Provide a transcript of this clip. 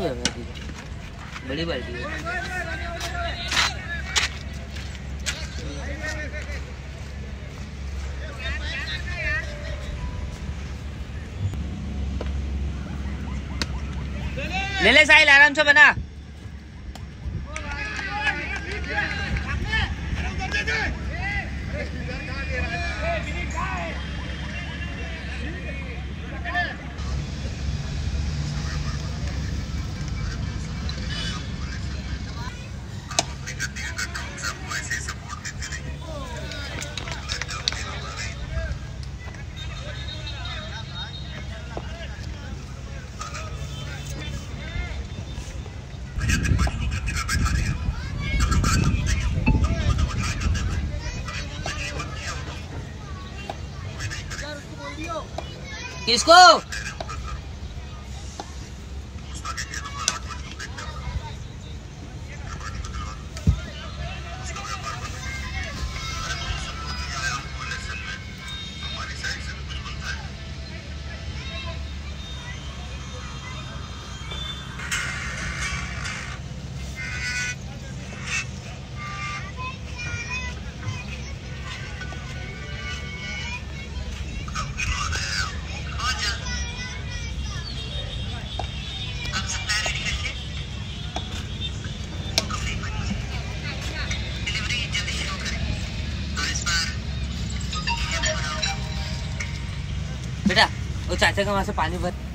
बड़ी बाल्टी है। ले ले साहिल आराम से बना। किसको बेटा वो चाचा का वहाँ से पानी भर